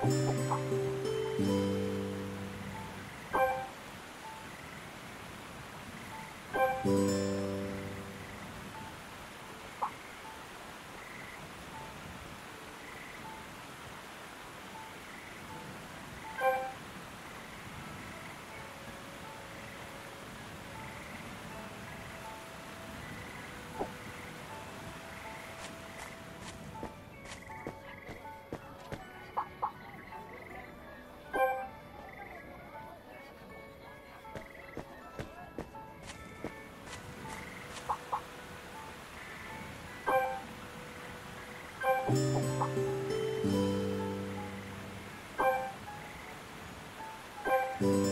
thank you Mm-hmm.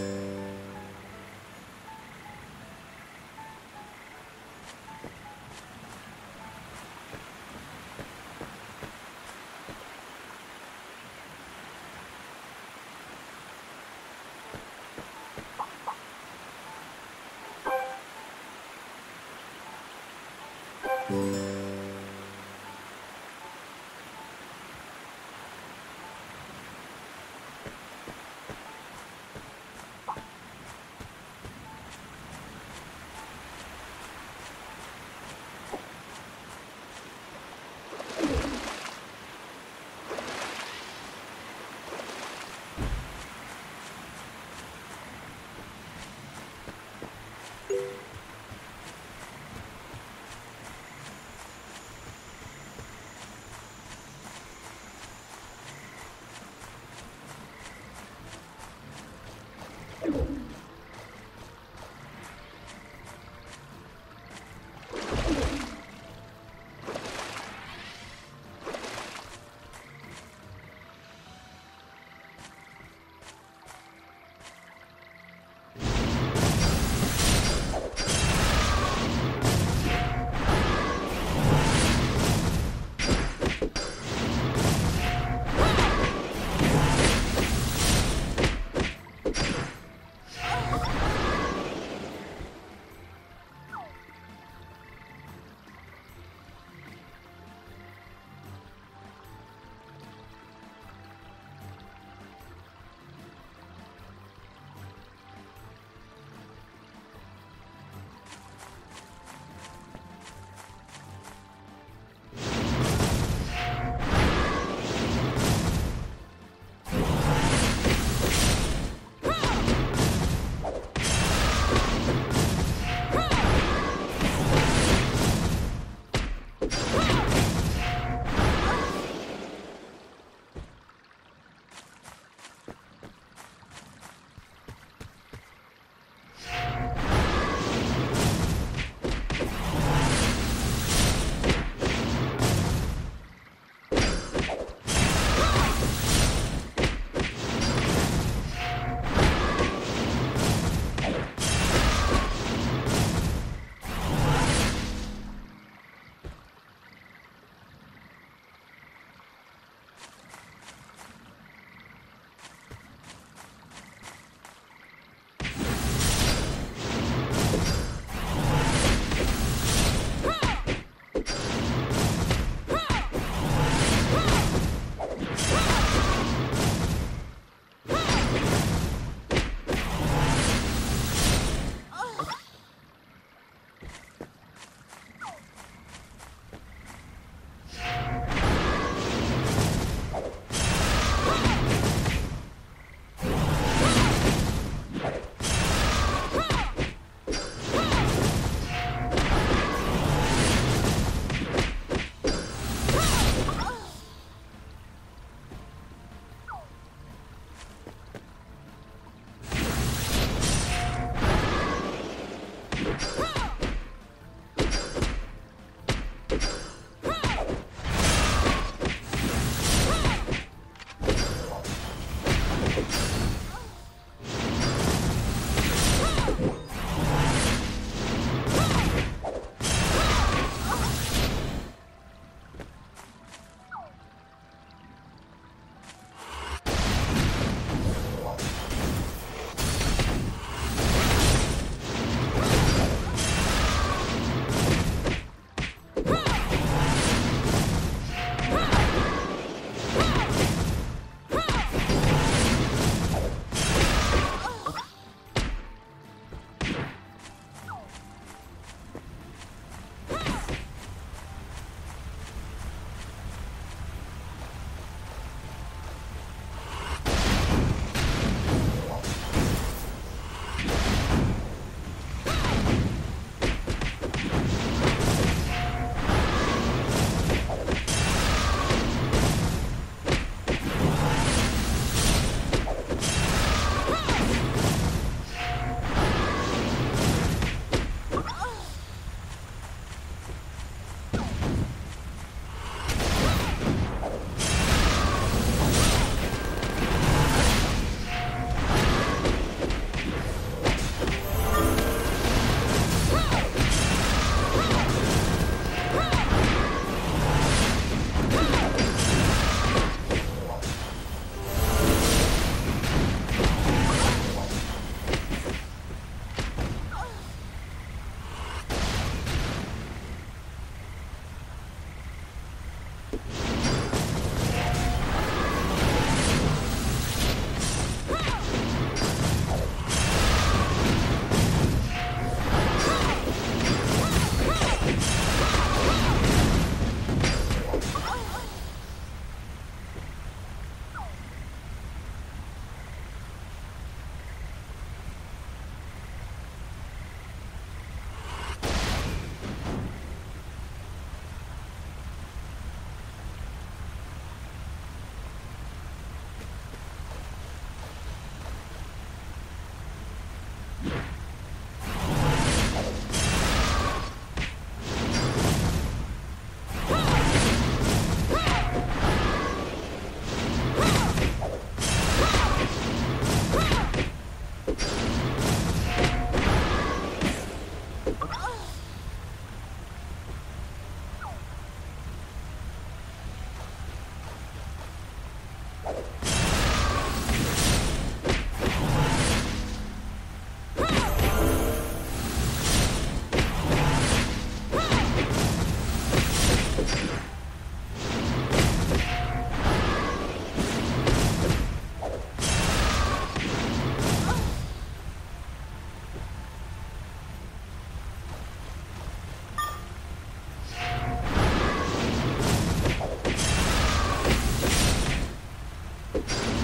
you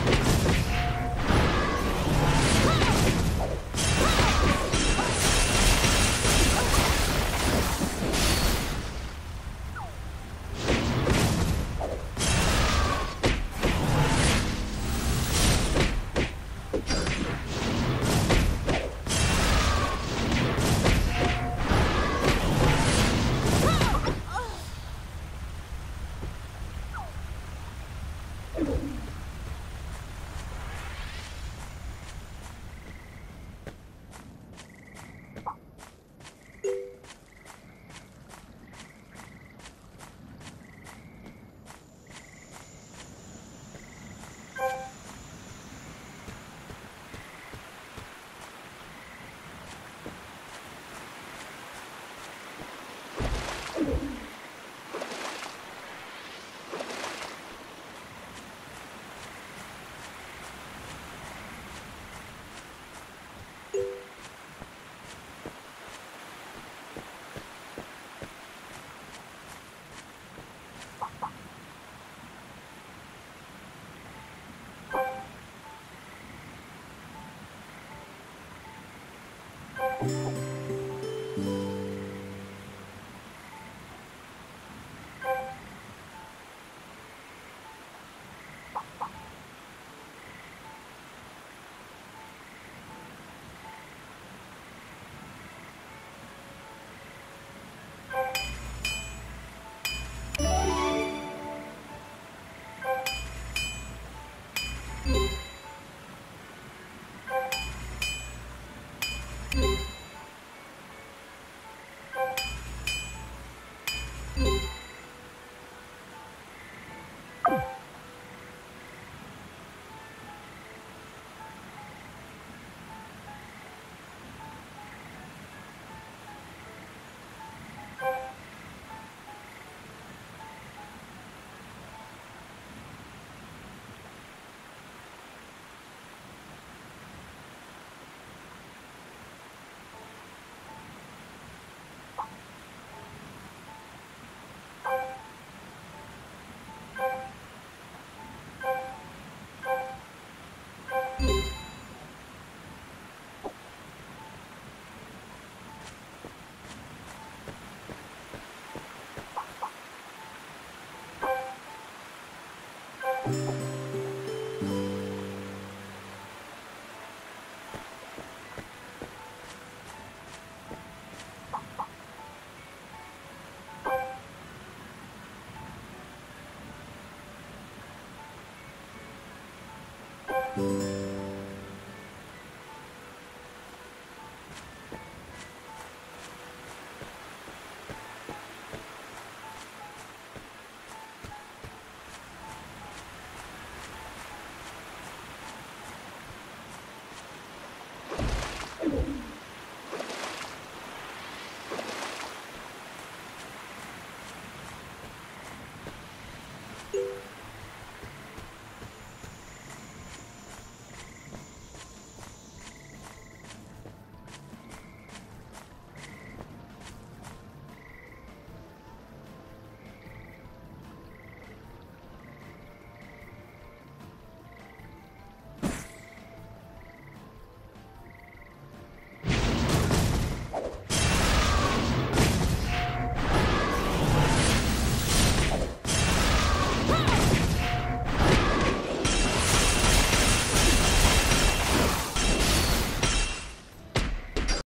うん。